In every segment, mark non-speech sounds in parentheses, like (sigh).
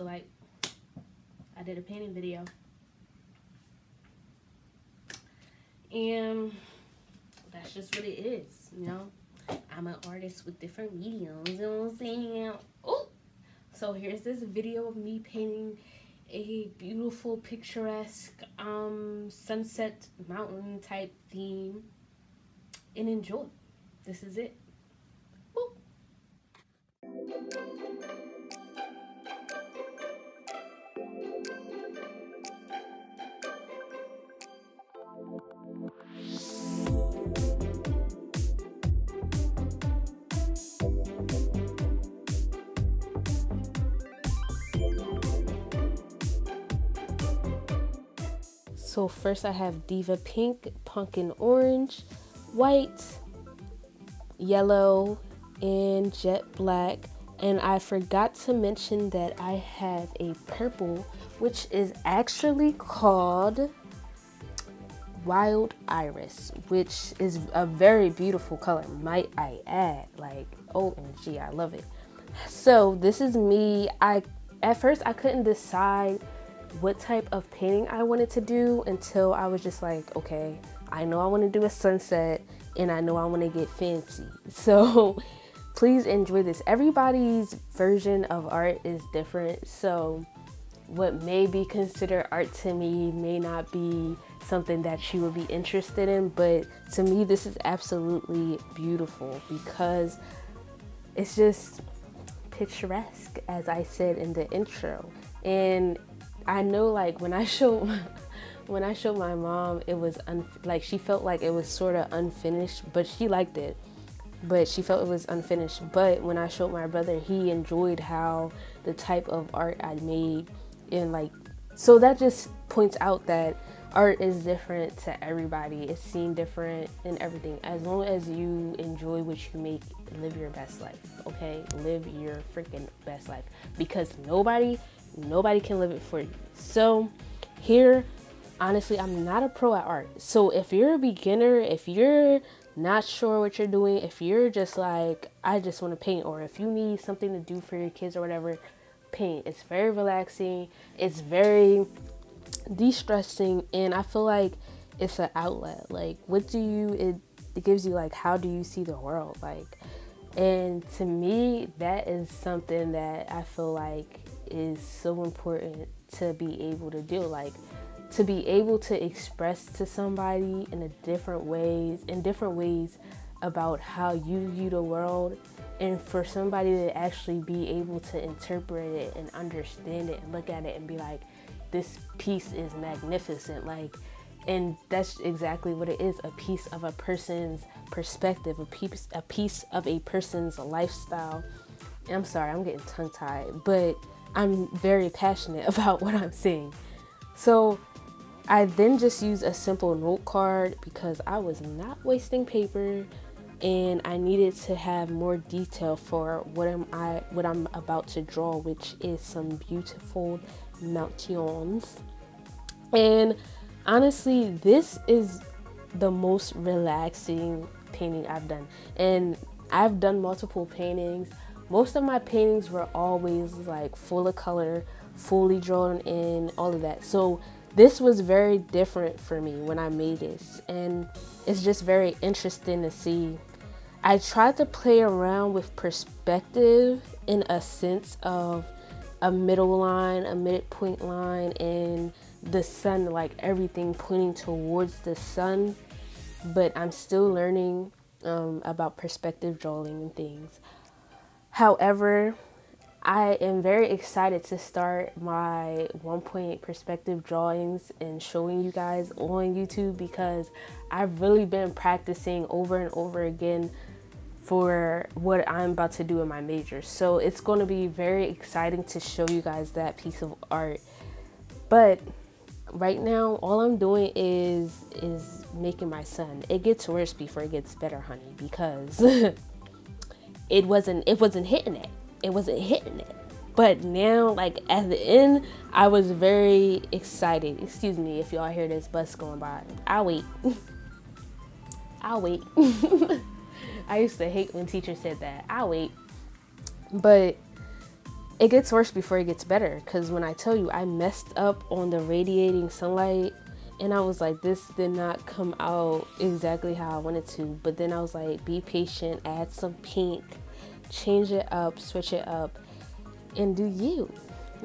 So like, I did a painting video. And that's just what it is, you know? I'm an artist with different mediums, you know what I'm saying? Oh! So here's this video of me painting a beautiful, picturesque, um, sunset mountain type theme. And enjoy. This is it. So first I have Diva Pink, Pumpkin Orange, White, Yellow, and Jet Black. And I forgot to mention that I have a purple, which is actually called Wild Iris, which is a very beautiful color, might I add. Like, OMG, I love it. So this is me. I At first I couldn't decide what type of painting I wanted to do until I was just like, okay, I know I want to do a sunset and I know I want to get fancy. (laughs) So please enjoy this. Everybody's version of art is different. So what may be considered art to me may not be something that you would be interested in, but to me, this is absolutely beautiful because it's just picturesque, as I said in the intro. And I know like when I (laughs) show when I showed my mom, it was like she felt like it was sort of unfinished, but she liked it. But she felt it was unfinished. But when I showed my brother, he enjoyed how the type of art I made and like so that just points out that art is different to everybody. It's seen different and everything. As long as you enjoy what you make, live your best life. Okay? Live your freaking best life. Because nobody Nobody can live it for you. So here, honestly, I'm not a pro at art. So if you're a beginner, if you're not sure what you're doing, if you're just like, I just want to paint, or if you need something to do for your kids or whatever, paint. It's very relaxing. It's very de-stressing and I feel like it's an outlet. Like what do you it it gives you like how do you see the world? Like and to me that is something that I feel like is so important to be able to do. Like to be able to express to somebody in a different ways, in different ways about how you view the world and for somebody to actually be able to interpret it and understand it and look at it and be like this piece is magnificent like and that's exactly what it is a piece of a person's perspective a piece a piece of a person's lifestyle i'm sorry i'm getting tongue tied but I'm very passionate (laughs) about what I'm saying. So I then just used a simple note card because I was not wasting paper and I needed to have more detail for what am I what I'm about to draw, which is some beautiful mountains. And honestly, this is the most relaxing painting I've done. And I've done multiple paintings most of my paintings were always like full of color, fully drawn in, all of that. So this was very different for me when I made this, and it's just very interesting to see. I tried to play around with perspective in a sense of a middle line, a midpoint line, and the sun, like everything pointing towards the sun. But I'm still learning um, about perspective drawing and things. However, I am very excited to start my 1.8 perspective drawings and showing you guys on YouTube because I've really been practicing over and over again for what I'm about to do in my major. So it's going to be very exciting to show you guys that piece of art. But right now all I'm doing is is making my sun. It gets worse before it gets better, honey, because (laughs) it wasn't it wasn't hitting it. It wasn't hitting it. But now, like at the end, I was very excited. Excuse me if y'all hear this bus going by. I'll wait. (laughs) I'll wait. (laughs) I used to hate when teachers said that. I'll wait. But it gets worse before it gets better. Because when I tell you, I messed up on the radiating sunlight and I was like, this did not come out exactly how I wanted to. But then I was like, be patient, add some pink, change it up, switch it up, and do you.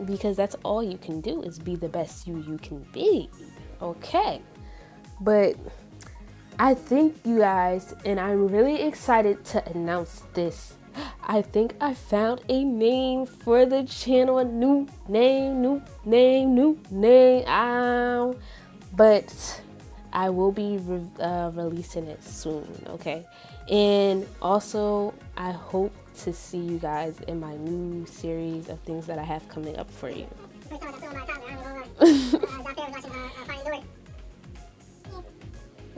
Because that's all you can do is be the best you you can be. Okay. But I think you guys, and I'm really excited to announce this. I think I found a name for the channel, a new name, new name, new name. Ow but I will be re- uh, releasing it soon, okay? And also, I hope to see you guys in my new series of things that I have coming up for you. (laughs) (laughs)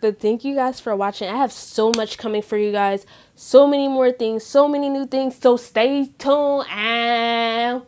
But thank you guys for watching. I have so much coming for you guys. So many more things, so many new things. So stay tuned. And